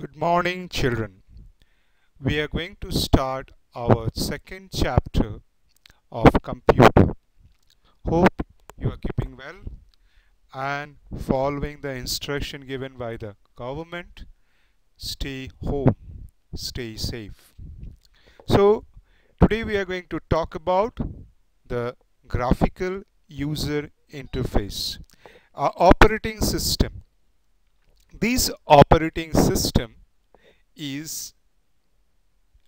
Good morning, children. We are going to start our second chapter of computer. Hope you are keeping well and following the instruction given by the government. Stay home, stay safe. So, today we are going to talk about the graphical user interface, our operating system this operating system is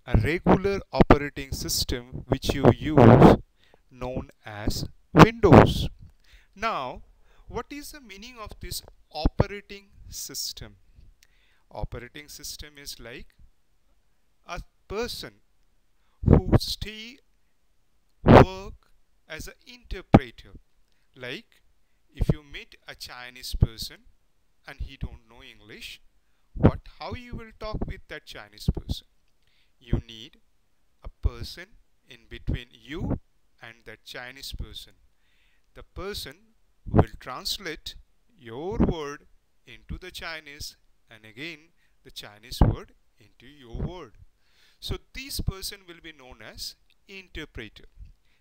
a regular operating system which you use known as Windows. Now, what is the meaning of this operating system? Operating system is like a person who stay work as an interpreter. Like if you meet a Chinese person and he don't know English, what how you will talk with that Chinese person? You need a person in between you and that Chinese person. The person will translate your word into the Chinese and again the Chinese word into your word. So this person will be known as interpreter.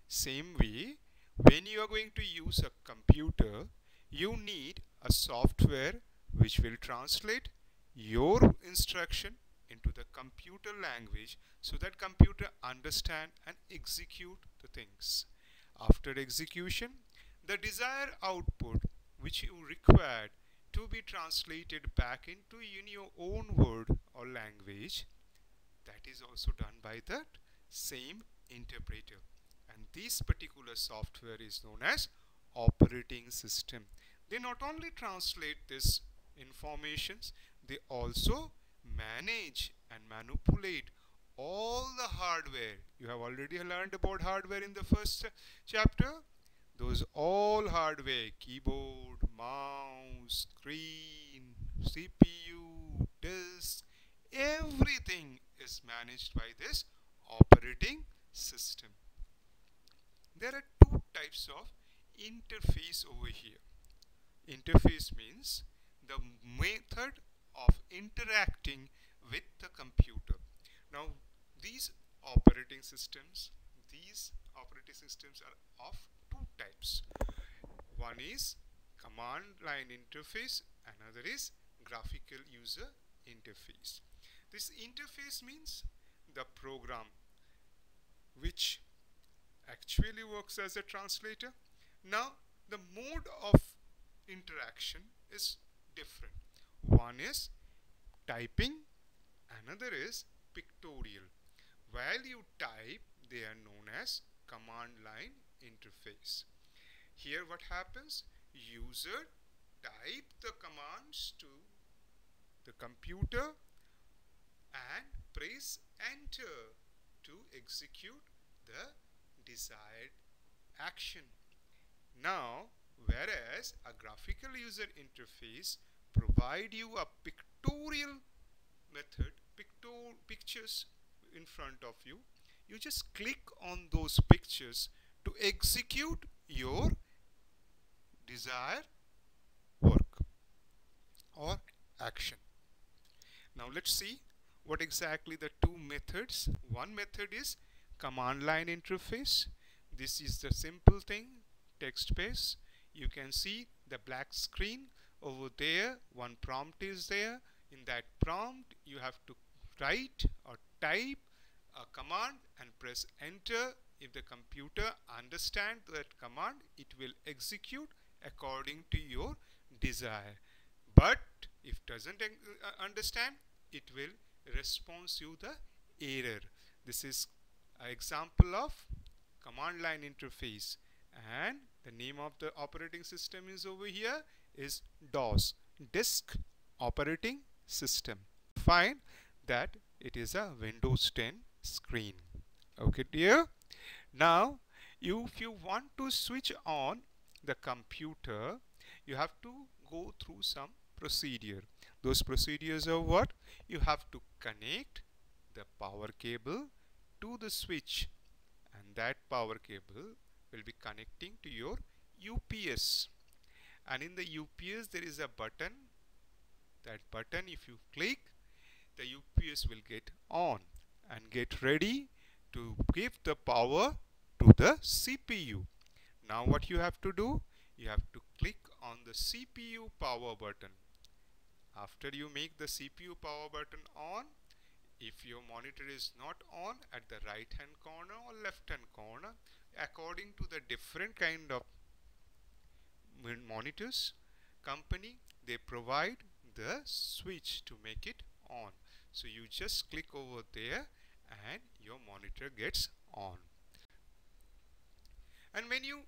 Same way, when you are going to use a computer, you need a software which will translate your instruction into the computer language so that computer understand and execute the things. After execution, the desired output which you required to be translated back into in your own word or language that is also done by that same interpreter and this particular software is known as operating system they not only translate this informations they also manage and manipulate all the hardware. You have already learned about hardware in the first chapter. Those all hardware keyboard mouse screen cpu disk everything is managed by this operating system. There are two types of interface over here. Interface means the method of interacting with the computer. Now these operating systems, these operating systems are of two types. One is command line interface, another is graphical user interface. This interface means the program which actually works as a translator. Now the mode of interaction is different. One is typing, another is pictorial. While you type, they are known as command line interface. Here what happens? User type the commands to the computer and press enter to execute the desired action. Now whereas a graphical user interface provide you a pictorial method pictor pictures in front of you. You just click on those pictures to execute your desired work or action. Now let's see what exactly the two methods one method is command line interface. This is the simple thing text based you can see the black screen over there. One prompt is there. In that prompt you have to write or type a command and press enter. If the computer understand that command it will execute according to your desire. But if doesn't uh, understand it will response you the error. This is an example of command line interface. And the name of the operating system is over here is DOS disk operating system. Find that it is a Windows 10 screen. Okay dear. Now you, if you want to switch on the computer you have to go through some procedure. Those procedures are what? You have to connect the power cable to the switch and that power cable will be connecting to your UPS and in the UPS there is a button that button if you click the UPS will get on and get ready to give the power to the CPU. Now what you have to do? You have to click on the CPU power button. After you make the CPU power button on, if your monitor is not on at the right hand corner or left hand corner, according to the different kind of monitors company, they provide the switch to make it on. So you just click over there and your monitor gets on. And when you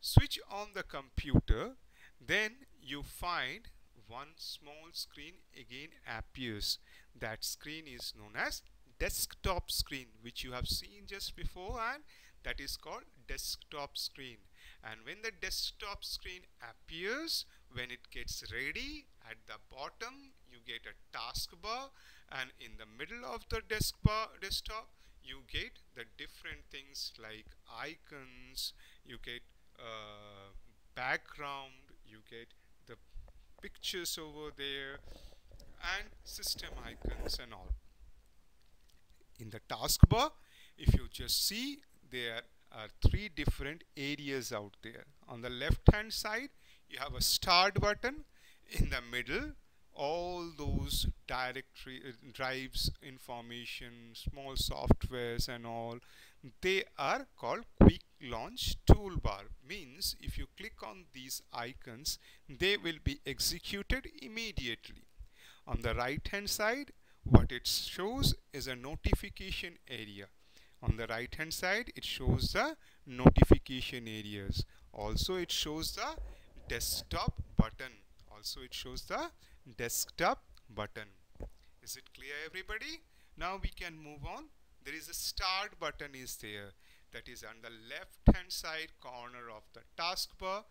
switch on the computer, then you find one small screen again appears. That screen is known as desktop screen which you have seen just before and that is called desktop screen. And when the desktop screen appears when it gets ready at the bottom you get a taskbar and in the middle of the bar, desktop you get the different things like icons you get uh, background you get the pictures over there and system icons and all. In the taskbar if you just see there are three different areas out there. On the left hand side you have a start button. In the middle all those directory uh, drives information small softwares and all they are called quick launch toolbar. Means if you click on these icons they will be executed immediately on the right hand side what it shows is a notification area. On the right hand side it shows the notification areas. Also it shows the desktop button. Also it shows the desktop button. Is it clear everybody? Now we can move on. There is a start button is there. That is on the left hand side corner of the taskbar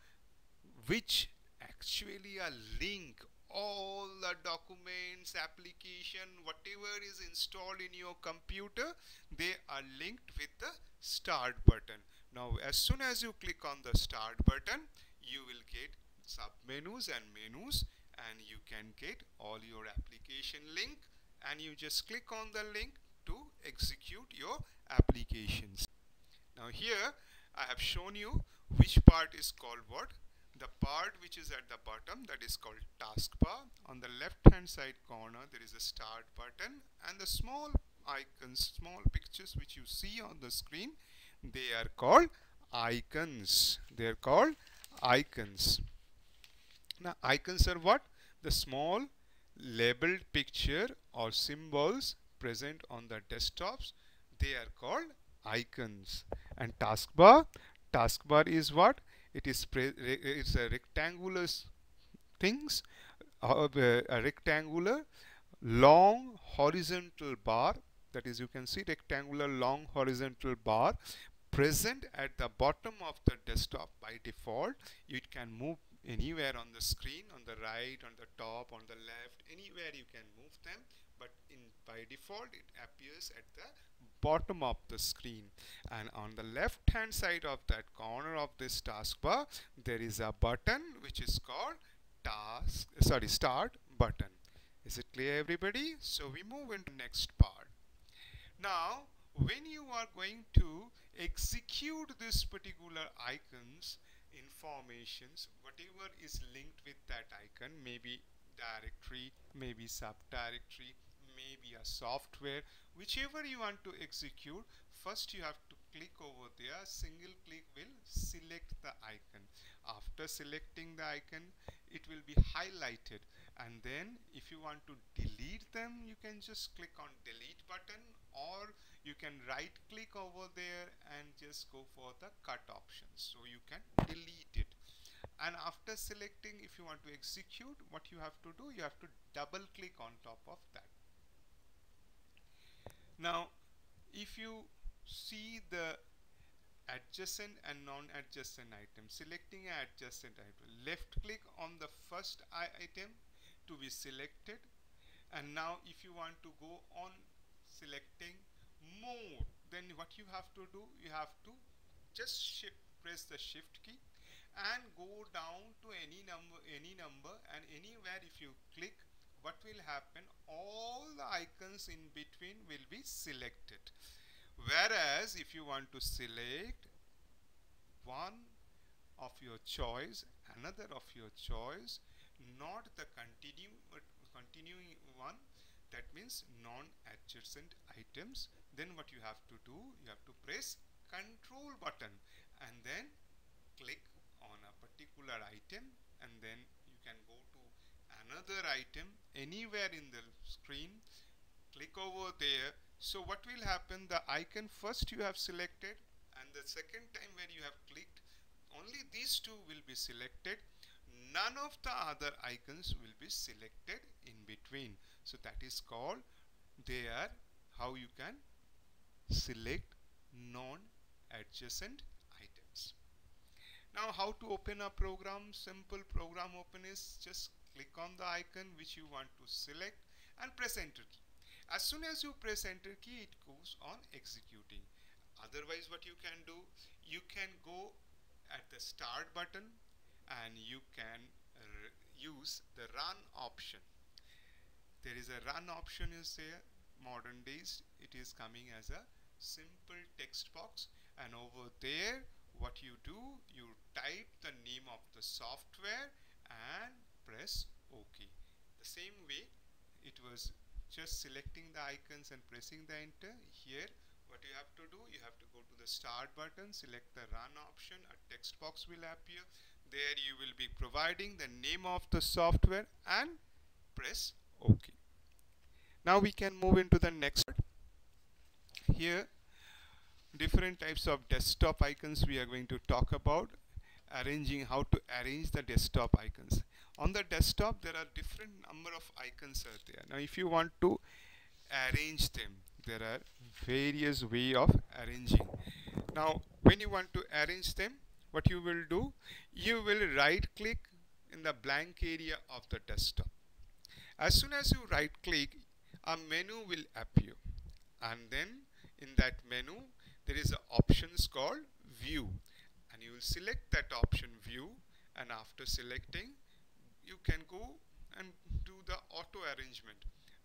which actually a link all the documents application whatever is installed in your computer they are linked with the start button now as soon as you click on the start button you will get sub menus and menus and you can get all your application link and you just click on the link to execute your applications. Now here I have shown you which part is called what the part which is at the bottom that is called taskbar on the left hand side corner there is a start button and the small icons small pictures which you see on the screen they are called icons they are called icons now icons are what? The small labeled picture or symbols present on the desktops. They are called icons. And taskbar, taskbar is what? It is it's a rectangular things, uh, a rectangular long horizontal bar that is you can see rectangular long horizontal bar present at the bottom of the desktop by default. It can move anywhere on the screen on the right on the top on the left anywhere you can move them but in by default it appears at the bottom of the screen. And on the left hand side of that corner of this taskbar there is a button which is called task sorry start button. Is it clear everybody? So we move into next part. Now when you are going to execute this particular icons informations whatever is linked with that icon maybe directory maybe subdirectory maybe a software whichever you want to execute first you have to click over there. Single click will select the icon. After selecting the icon it will be highlighted. And then if you want to delete them you can just click on delete button or you can right click over there and just go for the cut option. So you can delete it. And after selecting if you want to execute what you have to do you have to double click on top of that now if you see the adjacent and non-adjacent item selecting an adjacent item left click on the first item to be selected. And now if you want to go on selecting more then what you have to do you have to just shift press the shift key and go down to any number any number and anywhere if you click what will happen all the icons in between will be selected. Whereas if you want to select one of your choice another of your choice not the continue continuing one that means non-adjacent items then what you have to do you have to press control button and then click on a particular item and then you can go to another item anywhere in the screen. Click over there. So what will happen? The icon first you have selected and the second time when you have clicked only these two will be selected. None of the other icons will be selected in between. So that is called there how you can select non-adjacent items. Now how to open a program? Simple program open is just click on the icon which you want to select and press enter key. As soon as you press enter key it goes on executing. Otherwise what you can do you can go at the start button and you can use the run option. There is a run option is there modern days. It is coming as a simple text box. And over there what you do you type the name of the software and press OK. The same way it was just selecting the icons and pressing the enter. Here what you have to do you have to go to the start button select the run option. A text box will appear. There you will be providing the name of the software and press OK. Now we can move into the next here different types of desktop icons we are going to talk about arranging how to arrange the desktop icons on the desktop there are different number of icons are there. Now if you want to arrange them there are various way of arranging. Now when you want to arrange them what you will do you will right click in the blank area of the desktop. As soon as you right click a menu will appear. And then in that menu there is an options called view. And you will select that option view. And after selecting you can go and do the auto arrangement.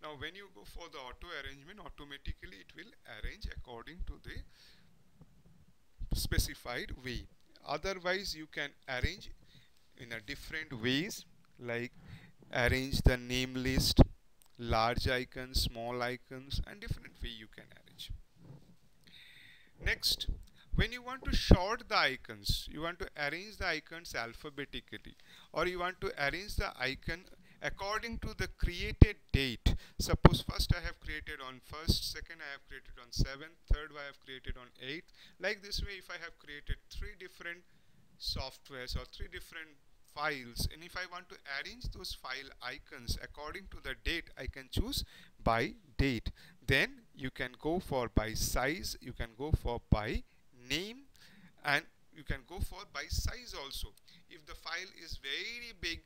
Now when you go for the auto arrangement automatically it will arrange according to the specified way. Otherwise you can arrange in a different ways like arrange the name list large icons small icons and different way you can arrange. Next when you want to sort the icons you want to arrange the icons alphabetically or you want to arrange the icon according to the created date. Suppose first I have created on first second I have created on 7th third I have created on 8th like this way if I have created three different softwares or three different files and if I want to arrange those file icons according to the date I can choose by date. Then you can go for by size you can go for by name and you can go for by size also. If the file is very big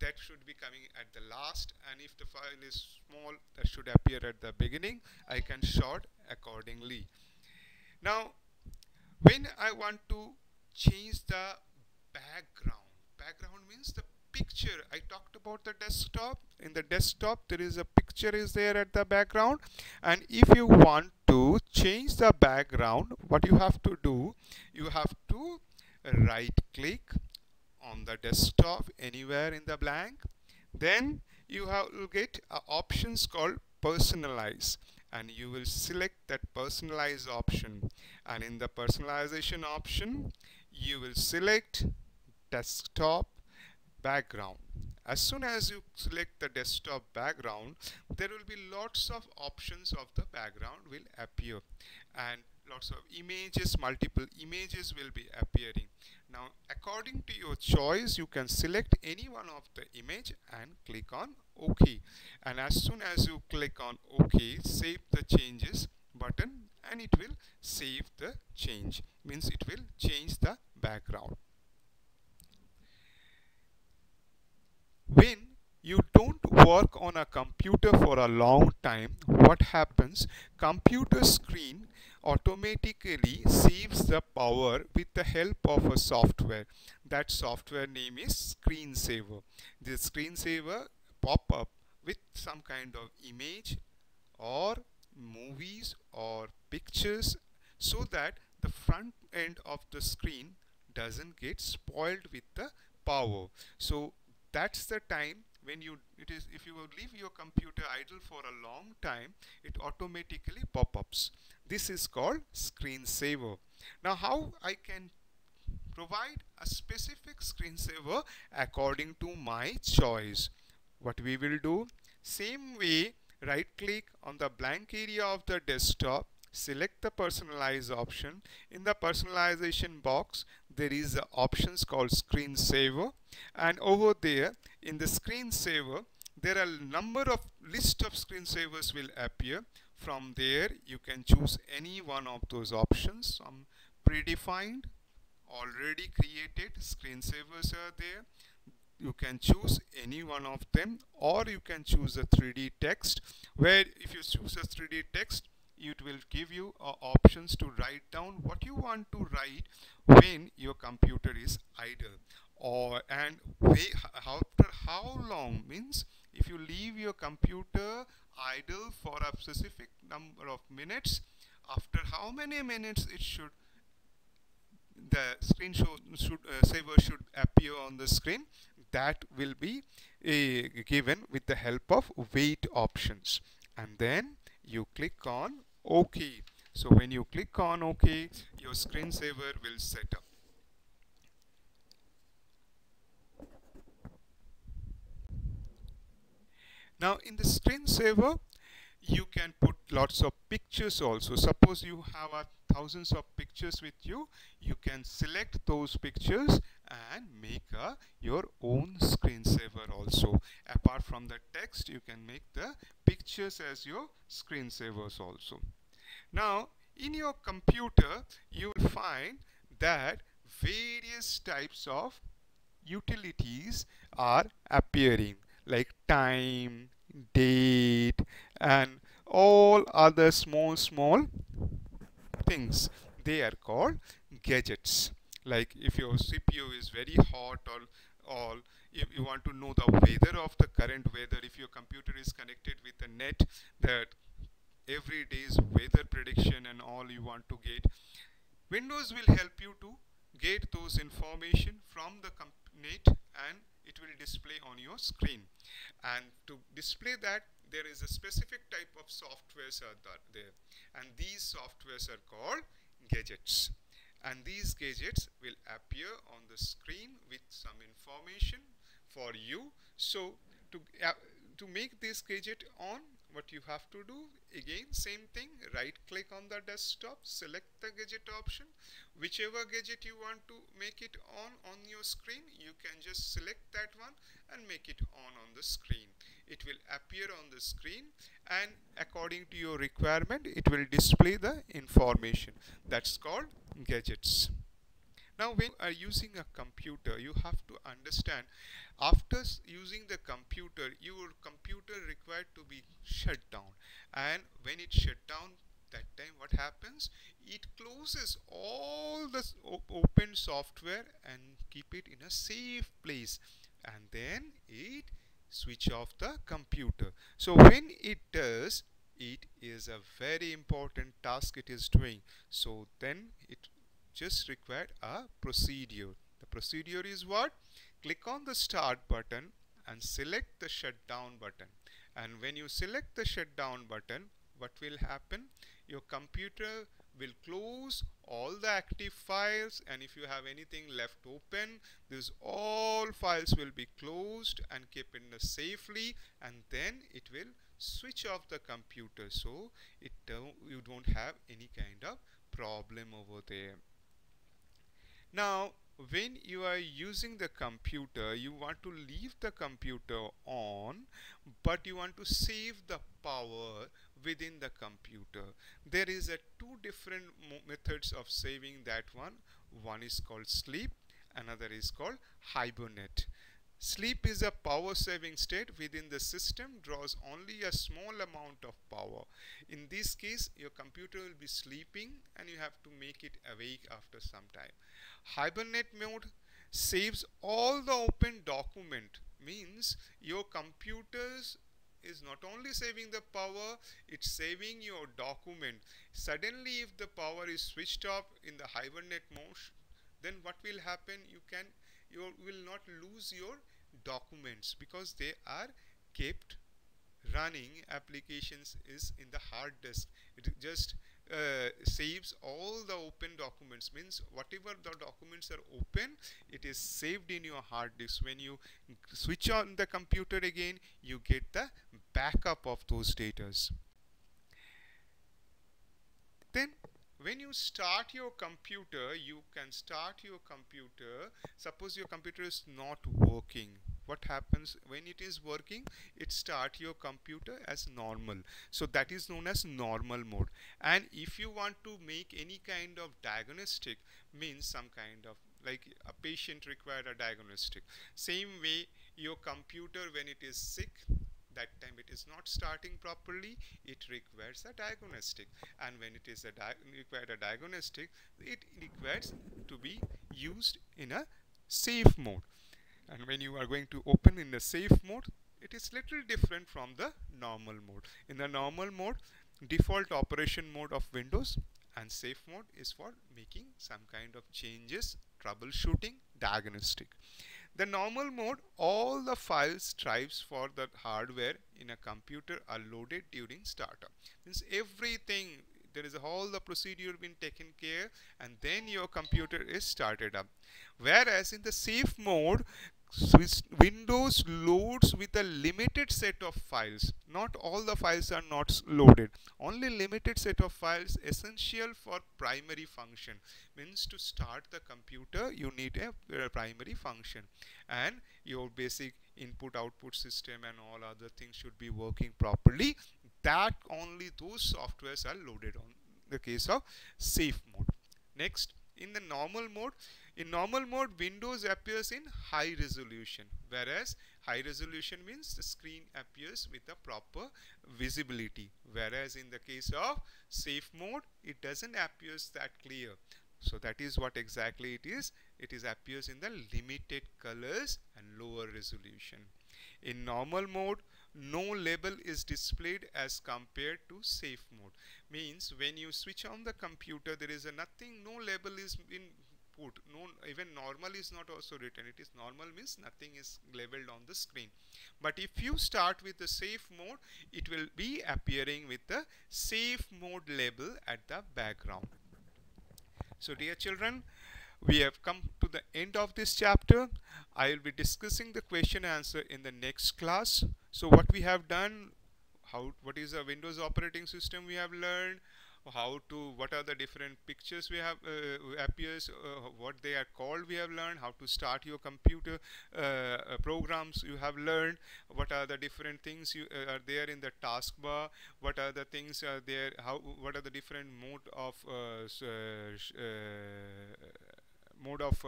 that should be coming at the last. And if the file is small that should appear at the beginning. I can sort accordingly. Now when I want to change the background background means the picture. I talked about the desktop. In the desktop there is a picture is there at the background. And if you want to change the background what you have to do you have to right click on the desktop anywhere in the blank. Then you have will get uh, options called personalize. And you will select that personalize option. And in the personalization option you will select desktop background. As soon as you select the desktop background there will be lots of options of the background will appear. And lots of images multiple images will be appearing. Now according to your choice you can select any one of the image and click on OK. And as soon as you click on OK save the changes button and it will save the change. Means it will change the background when you don't work on a computer for a long time what happens? Computer screen automatically saves the power with the help of a software. That software name is screensaver. The screensaver pop up with some kind of image or movies or pictures so that the front end of the screen doesn't get spoiled with the power. So that's the time when you it is if you leave your computer idle for a long time it automatically pop-ups. This is called screensaver. Now how I can provide a specific screensaver according to my choice? What we will do? Same way right click on the blank area of the desktop select the personalize option. In the personalization box there is options called screensaver and over there in the screensaver there are number of list of screensavers will appear. From there you can choose any one of those options. Some predefined already created screensavers are there. You can choose any one of them or you can choose a 3d text where if you choose a 3d text it will give you uh, options to write down what you want to write when your computer is idle. Or and after how long? Means if you leave your computer idle for a specific number of minutes after how many minutes it should the screen should uh, saver should appear on the screen that will be uh, given with the help of wait options. And then you click on OK. So when you click on OK your screensaver will set up. Now in the screensaver you can put lots of pictures also. Suppose you have a thousands of pictures with you you can select those pictures and make your own screensaver also. Apart from the text you can make the pictures as your screensavers also now in your computer you will find that various types of utilities are appearing like time date and all other small small things. They are called gadgets. Like if your CPU is very hot or all if you want to know the weather of the current weather if your computer is connected with the net that every day's weather prediction and all you want to get. Windows will help you to get those information from the net and it will display on your screen. And to display that there is a specific type of softwares are there. And these softwares are called gadgets. And these gadgets will appear on the screen with some information for you. So to uh, to make this gadget on what you have to do. Again same thing right click on the desktop select the gadget option. Whichever gadget you want to make it on on your screen you can just select that one and make it on on the screen. It will appear on the screen and according to your requirement it will display the information. That's called gadgets now when you are using a computer you have to understand after using the computer your computer required to be shut down. And when it shut down that time what happens? It closes all the op open software and keep it in a safe place. And then it switch off the computer. So when it does it is a very important task it is doing. So then it just required a procedure. The procedure is what? Click on the start button and select the shutdown button. And when you select the shutdown button what will happen? Your computer will close all the active files and if you have anything left open these all files will be closed and kept in the safely and then it will switch off the computer. So it don't, you don't have any kind of problem over there now when you are using the computer you want to leave the computer on but you want to save the power within the computer. There is a two different methods of saving that one. One is called sleep another is called hibernate sleep is a power saving state within the system draws only a small amount of power. In this case your computer will be sleeping and you have to make it awake after some time. Hibernate mode saves all the open document means your computer's is not only saving the power it's saving your document. Suddenly if the power is switched off in the hibernate mode then what will happen? You can you will not lose your documents because they are kept running. Applications is in the hard disk. It just uh, saves all the open documents. Means whatever the documents are open it is saved in your hard disk. When you switch on the computer again you get the backup of those datas then when you start your computer you can start your computer. Suppose your computer is not working. What happens when it is working? It start your computer as normal. So that is known as normal mode. And if you want to make any kind of diagnostic means some kind of like a patient required a diagnostic. Same way your computer when it is sick that time it is not starting properly it requires a diagnostic. And when it is a required a diagnostic it requires to be used in a safe mode. And when you are going to open in the safe mode it is little different from the normal mode. In the normal mode default operation mode of Windows and safe mode is for making some kind of changes troubleshooting diagnostic the normal mode all the files drives for the hardware in a computer are loaded during startup. Means everything there is all the procedure been taken care and then your computer is started up. Whereas in the safe mode Windows loads with a limited set of files. Not all the files are not loaded. Only limited set of files essential for primary function. Means to start the computer you need a, a primary function and your basic input output system and all other things should be working properly. That only those softwares are loaded on the case of safe mode. Next in the normal mode in normal mode, Windows appears in high resolution, whereas high resolution means the screen appears with a proper visibility, whereas in the case of safe mode, it doesn't appears that clear. So that is what exactly it is. It is appears in the limited colors and lower resolution. In normal mode, no label is displayed as compared to safe mode. Means when you switch on the computer, there is a nothing, no label is in put. No even normal is not also written. It is normal means nothing is labeled on the screen. But if you start with the safe mode it will be appearing with the safe mode label at the background. So dear children we have come to the end of this chapter. I will be discussing the question answer in the next class. So what we have done how what is a Windows operating system we have learned how to what are the different pictures we have uh, appears uh, what they are called we have learned how to start your computer uh, uh programs you have learned what are the different things you uh, are there in the taskbar what are the things are there how what are the different mode of uh, mode of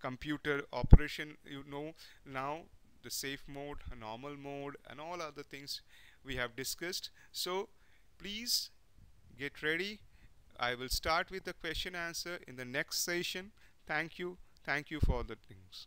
computer operation you know now the safe mode normal mode and all other things we have discussed. So please get ready. I will start with the question answer in the next session. Thank you. Thank you for the things